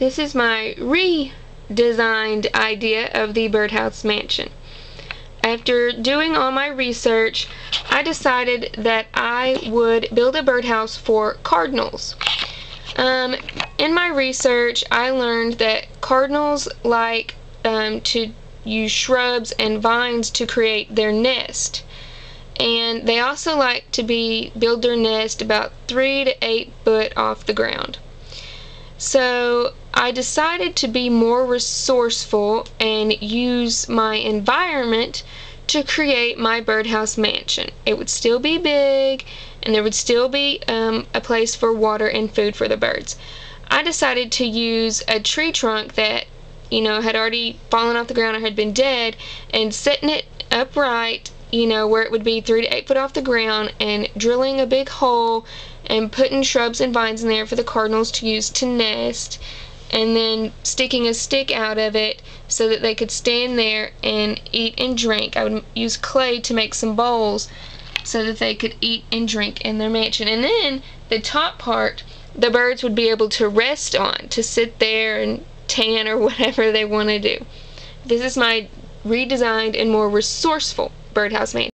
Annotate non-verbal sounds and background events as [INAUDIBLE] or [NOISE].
This is my redesigned idea of the birdhouse mansion. After doing all my research, I decided that I would build a birdhouse for cardinals. Um, in my research, I learned that cardinals like um, to use shrubs and vines to create their nest. And they also like to be build their nest about three to eight foot off the ground. So I decided to be more resourceful and use my environment to create my birdhouse mansion. It would still be big and there would still be um, a place for water and food for the birds. I decided to use a tree trunk that you know had already fallen off the ground or had been dead and setting it upright you know where it would be three to eight foot off the ground and drilling a big hole and putting shrubs and vines in there for the cardinals to use to nest and then sticking a stick out of it so that they could stand there and eat and drink. I would use clay to make some bowls so that they could eat and drink in their mansion. And then the top part, the birds would be able to rest on, to sit there and tan or [LAUGHS] whatever they want to do. This is my redesigned and more resourceful birdhouse mansion.